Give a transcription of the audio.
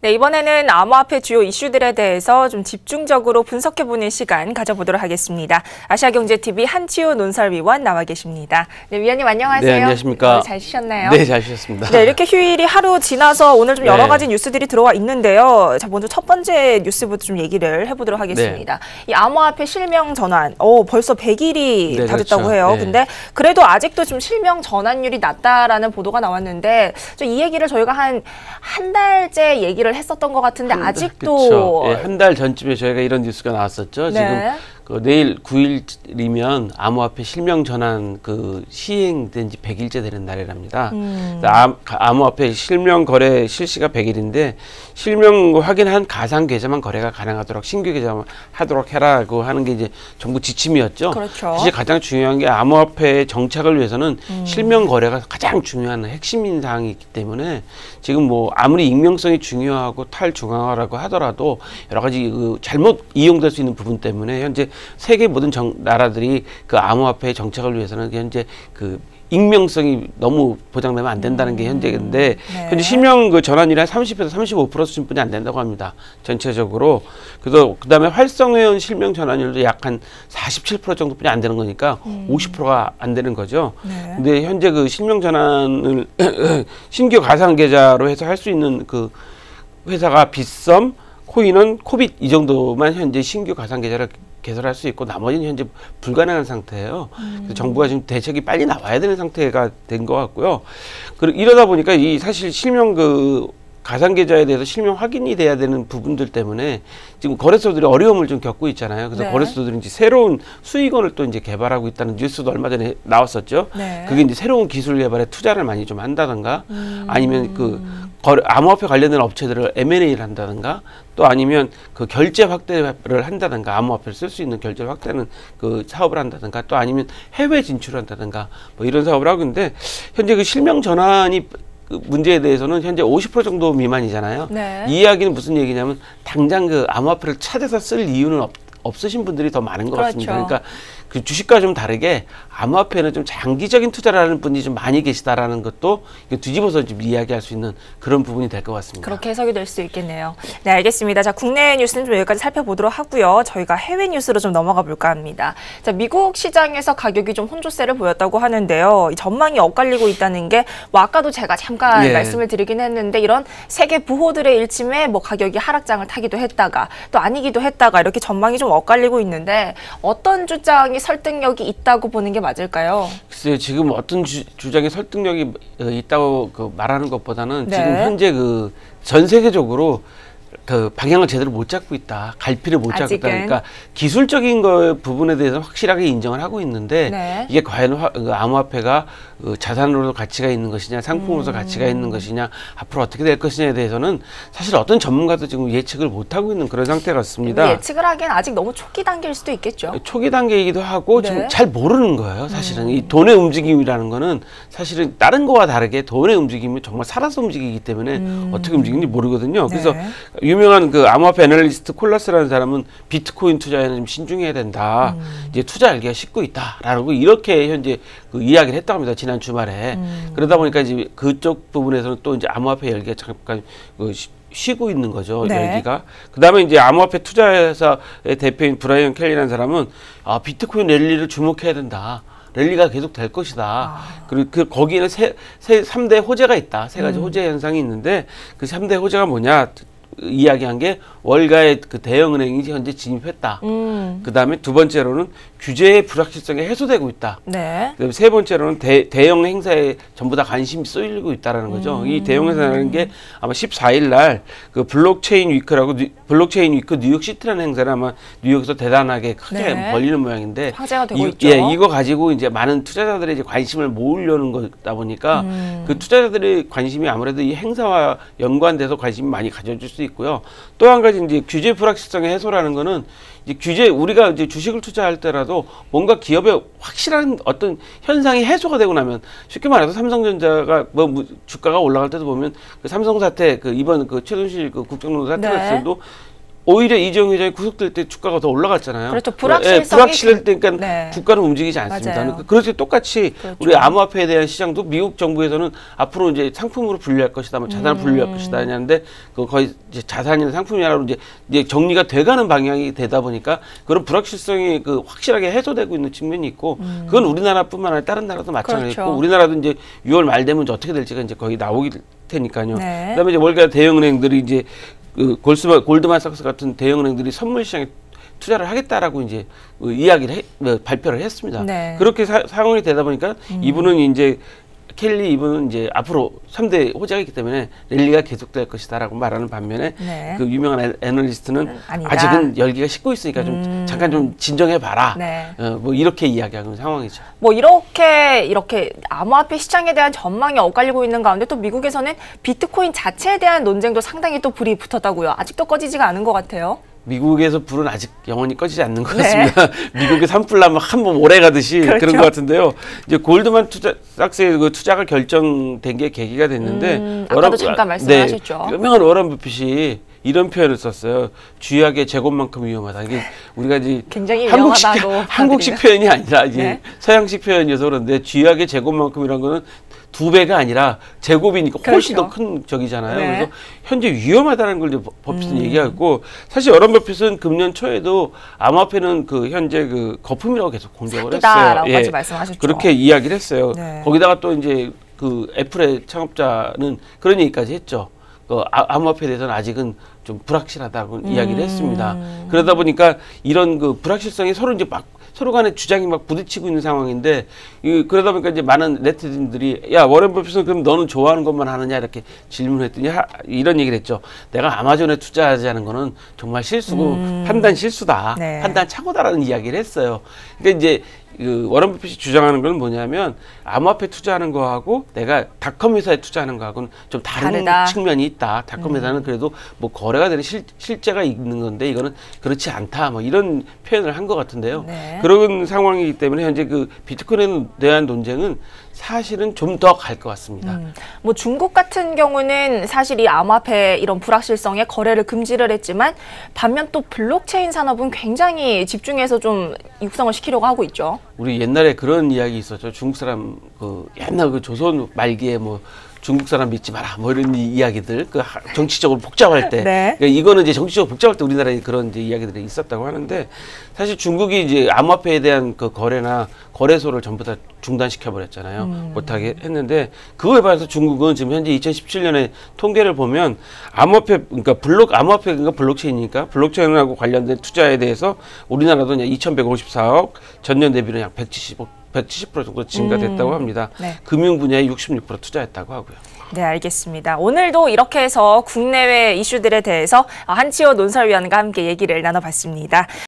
네, 이번에는 암호화폐 주요 이슈들에 대해서 좀 집중적으로 분석해보는 시간 가져보도록 하겠습니다. 아시아경제TV 한치호 논설위원 나와 계십니다. 네, 위원님 안녕하세요. 네, 안녕하십니까. 잘 쉬셨나요? 네, 잘 쉬셨습니다. 네, 이렇게 휴일이 하루 지나서 오늘 좀 여러 네. 가지 뉴스들이 들어와 있는데요. 자, 먼저 첫 번째 뉴스부터 좀 얘기를 해보도록 하겠습니다. 이 암호화폐 실명 전환, 어, 벌써 100일이 네, 다 됐다고 그렇죠. 해요. 네. 근데 그래도 아직도 좀 실명 전환율이 낮다라는 보도가 나왔는데 좀이 얘기를 저희가 한 한 달째 얘기를 했었던 것 같은데 아직도 그렇죠. 예, 한 달 전쯤에 저희가 이런 뉴스가 나왔었죠. 네. 지금 그 내일 9일이면 암호화폐 실명 전환 그 시행된 지 100일째 되는 날이랍니다. 음. 암, 암호화폐 실명 거래 실시가 100일인데 실명 확인한 가상 계좌만 거래가 가능하도록 신규 계좌만 하도록 해라고 하는 게 이제 정부 지침이었죠. 그렇죠. 사실 가장 중요한 게 암호화폐 정착을 위해서는 음. 실명 거래가 가장 중요한 핵심인 사항이 있기 때문에 지금 뭐 아무리 익명성이 중요하고 탈중앙화라고 하더라도 여러 가지 그 잘못 이용될 수 있는 부분 때문에 현재 세계 모든 정, 나라들이 그 암호화폐 정착을 위해서는 현재 그 익명성이 너무 보장되면 안 된다는 게 현재인데 네. 현재 실명 그 전환율이 한 30에서 35% 수준뿐이 안 된다고 합니다. 전체적으로. 그래서 그다음에 활성화형 실명 전환율도 약 한 47% 정도뿐이 안 되는 거니까 50%가 안 되는 거죠. 네. 근데 현재 그 실명 전환을 신규 가상 계좌로 해서 할 수 있는 그 회사가 빗썸, 코인은 코빗 이 정도만 현재 신규 가상 계좌를 개설할 수 있고 나머지는 현재 불가능한 상태예요. 그래서 정부가 지금 대책이 빨리 나와야 되는 상태가 된 것 같고요. 그리고 이러다 보니까 이 사실 실명 그 가상 계좌에 대해서 실명 확인이 돼야 되는 부분들 때문에 지금 거래소들이 어려움을 좀 겪고 있잖아요. 그래서 네. 거래소들이 이제 새로운 수익원을 또 이제 개발하고 있다는 뉴스도 얼마 전에 나왔었죠. 네. 그게 이제 새로운 기술 개발에 투자를 많이 좀 한다든가 음. 아니면 그 거래, 암호화폐 관련된 업체들을 M&A를 한다든가 또 아니면 그 결제 확대를 한다든가 암호화폐를 쓸 수 있는 결제 확대는 그 사업을 한다든가 또 아니면 해외 진출을 한다든가 뭐 이런 사업을 하고 있는데 현재 그 실명 전환이 그 문제에 대해서는 현재 50% 정도 미만이잖아요. 네. 이 이야기는 무슨 얘기냐면 당장 그 암호화폐를 찾아서 쓸 이유는 없, 없으신 분들이 더 많은 것 같습니다. 그렇죠. 그러니까 그 주식과 좀 다르게 암호화폐는 좀 장기적인 투자라는 분이 좀 많이 계시다라는 것도 뒤집어서 좀 이야기할 수 있는 그런 부분이 될 것 같습니다. 그렇게 해석이 될 수 있겠네요. 네, 알겠습니다. 자, 국내 뉴스는 좀 여기까지 살펴보도록 하고요. 저희가 해외 뉴스로 좀 넘어가 볼까 합니다. 자, 미국 시장에서 가격이 좀 혼조세를 보였다고 하는데요. 이 전망이 엇갈리고 있다는 게, 뭐 아까도 제가 잠깐 예. 말씀을 드리긴 했는데, 이런 세계 부호들의 일침에 뭐 가격이 하락장을 타기도 했다가, 또 아니기도 했다가, 이렇게 전망이 좀 엇갈리고 있는데, 어떤 주장이 설득력이 있다고 보는 게 맞을까요? 글쎄요, 지금 어떤 주, 주장에 설득력이 어, 있다고 그 말하는 것보다는 네. 지금 현재 그 전 세계적으로 그 방향을 제대로 못 잡고 있다. 갈피를 못 잡고 있다. 그러니까 기술적인 거 부분에 대해서 확실하게 인정을 하고 있는데 네. 이게 과연 화, 그 암호화폐가 그 자산으로도 가치가 있는 것이냐, 상품으로서 가치가 음. 있는 것이냐, 앞으로 어떻게 될 것이냐에 대해서는 사실 어떤 전문가도 지금 예측을 못 하고 있는 그런 상태 같습니다. 예측을 하기엔 아직 너무 초기 단계일 수도 있겠죠. 초기 단계이기도 하고 네. 음. 지금 잘 모르는 거예요. 사실은 이 돈의 움직임이라는 거는 사실은 다른 거와 다르게 돈의 움직임이 정말 살아서 움직이기 때문에 어떻게 움직이는지 모르거든요. 그래서 음. 네. 유명한 그 암호화폐 애널리스트 콜라스라는 사람은 비트코인 투자에는 좀 신중해야 된다. 음. 이제 투자하기가 쉽고 있다라고 이렇게 현재 그 이야기를 했다고 합니다. 지난 주말에 음. 그러다 보니까 이제 그쪽 부분에서는 또 이제 암호화폐 열기가 잠깐 그 쉬- 쉬고 있는 거죠. 네. 열기가. 그다음에 이제 암호화폐 투자회사의 대표인 브라이언 켈리라는 사람은 아, 비트코인 랠리를 주목해야 된다. 랠리가 계속 될 것이다. 아. 그리고 그 거기에는 세, 세, 삼대 호재가 있다. 세 음. 가지 호재 현상이 있는데 그삼대 호재가 뭐냐? 이야기한 게 월가의 그 대형은행이 현재 진입했다. 음, 그 다음에 두 번째로는 규제의 불확실성이 해소되고 있다. 네. 그다음에 세 번째로는 대, 대형 행사에 전부 다 관심이 쏠리고 있다라는 거죠. 이 대형 행사라는 게 아마 14일 날 그 블록체인 Week라고 뉴- 블록체인 Week 뉴욕 City라는 행사를 아마 뉴욕에서 대단하게 크게 네. 벌리는 모양인데 화제가 되고 이, 있죠. 예, 이거 가지고 이제 많은 투자자들의 이제 관심을 모으려는 거다 보니까 음. 그 투자자들의 관심이 아무래도 이 행사와 연관돼서 관심이 많이 가져질 수 있고요. 또 한 가지 이제 규제 불확실성의 해소라는 거는 이제 규제 우리가 이제 주식을 투자할 때라도 뭔가 기업의 확실한 어떤 현상이 해소가 되고 나면 쉽게 말해서 삼성전자가 뭐 무- 주가가 올라갈 때도 보면 그 삼성 사태 그 이번 그 최순실 그 국정농단 사태 네. 같을 때도 오히려 이재용 회장이 구속될 때 주가가 더 올라갔잖아요. 그렇죠. 예, 불확실성이 불확실할 때니까 네. 국가는 움직이지 않습니다. 맞아요. 그러니까 그렇게 똑같이 그렇죠. 우리 암호화폐에 대한 시장도 미국 정부에서는 앞으로 이제 상품으로 분류할 것이다, 뭐 자산을 음. 분류할 것이다 하는데 그 거의 이제 자산이나 상품이라고 이제 이제 정리가 돼가는 방향이 되다 보니까 그런 불확실성이 그 확실하게 해소되고 있는 측면이 있고 그건 우리나라뿐만 아니라 다른 나라도 마찬가지고 음. 그렇죠. 우리나라도 이제 6월 말 되면 이제 어떻게 될지가 이제 거의 나오기 테니까요. 네. 그다음에 이제 월가 대형 은행들이 이제 그 골스만 골드만삭스 같은 대형은행들이 선물 시장에 투자를 하겠다라고 이제 그 이야기를 해, 어, 발표를 했습니다. 네. 그렇게 사, 상황이 되다 보니까 이분은 이제 켈리 이분은 이제 앞으로 삼대 호재이기 때문에 랠리가 계속될 것이다라고 말하는 반면에 네. 그 유명한 애- 애널리스트는 음, 아니다. 아직은 열기가 식고 있으니까 좀 음. 잠깐 좀 진정해 봐라. 네. 어, 뭐 이렇게 이야기하는 상황이죠. 뭐 이렇게 이렇게 암호화폐 시장에 대한 전망이 엇갈리고 있는 가운데 또 미국에서는 비트코인 자체에 대한 논쟁도 상당히 또 불이 붙었다고요. 아직도 꺼지지가 않은 것 같아요. 미국에서 불은 아직 영원히 꺼지지 않는 것 네. 같습니다. 미국에 산불 나면 한 번 오래 가듯이 그렇죠. 그런것 같은데요. 이제 골드만 투자 삭스의 그 투자가 결정된 게 계기가 됐는데 음, 아까도 잠깐 말씀하셨죠. 네, 유명한 워런 버핏이 이런 표현을 썼어요. 쥐약의 제곱만큼 위험하다. 이게 우리가 이제 굉장히 한국식 한국식. 표현이 아니라 이제 네. 서양식 표현이어서 그런데 쥐약의 제곱만큼이란 거는 두 배가 아니라 제곱이니까 훨씬 그렇죠. 더큰 적이잖아요. 네. 그래서 현재 위험하다는 걸 이제 버- 버핏은 음. 얘기하고 사실 워런 버핏은 금년 초에도 암호화폐는 그 현재 그 거품이라고 계속 공격을 했어요. 사기다라고까지 말씀하셨죠. 그렇게 이야기를 했어요. 네. 거기다가 또 이제 그 애플의 창업자는 그런 얘기까지 했죠. 그 아- 암호화폐에 대해서는 아직은 좀 불확실하다고 음. 이야기를 했습니다. 그러다 보니까 이런 그 불확실성이 서로 이제 막 서로 간에 주장이 막 부딪히고 있는 상황인데 이 그러다 보니까 이제 많은 네티즌들이 야 워렌 버핏은 그럼 너는 좋아하는 것만 하느냐 이렇게 질문했더니 하, 이런 얘기를 했죠. 내가 아마존에 투자하자는 거는 정말 실수고 판단 실수다. 음. 네. 판단 착오다라는 이야기를 했어요. 그러니까 이제 그 워런 버핏이 주장하는 건 뭐냐면 암호화폐 투자하는 거하고 내가 닷컴 회사에 투자하는 거하고는 좀 다른 다르다. 측면이 있다. 닷컴 음. 회사는 그래도 뭐 거래가 되는 실, 실제가 있는 건데 이거는 그렇지 않다. 뭐 이런 표현을 한 것 같은데요. 네. 그런 상황이기 때문에 현재 그 비트코인에 대한 논쟁은 사실은 좀 더 갈 것 같습니다. 음, 뭐 중국 같은 경우는 사실 이 암호화폐 이런 불확실성에 거래를 금지를 했지만 반면 또 블록체인 산업은 굉장히 집중해서 좀 육성을 시키려고 하고 있죠. 우리 옛날에 그런 이야기 있었죠. 중국 사람 그 옛날 그 조선 말기에 뭐 중국 사람 믿지 마라 뭐 이런 이- 이야기들 그 하- 정치적으로 복잡할 때 네. 그러니까 이거는 이제 정치적으로 복잡할 때 우리나라에 그런 이제 이야기들이 있었다고 하는데 사실 중국이 이제 암호화폐에 대한 그 거래나 거래소를 전부 다 중단시켜 버렸잖아요. 음. 못하게 했는데 그거에 반해서 중국은 지금 현재 2017년에 통계를 보면 암호화폐 그러니까 블록 암호화폐가 블록체인이니까 블록체인하고 관련된 투자에 대해서 우리나라도 그냥 2,154억 전년 대비로 약 170억 170% 정도 증가됐다고 음. 합니다. 네. 금융 분야에 66% 투자했다고 하고요. 네, 알겠습니다. 오늘도 이렇게 해서 국내외 이슈들에 대해서 한치호 논설위원과 함께 얘기를 나눠봤습니다.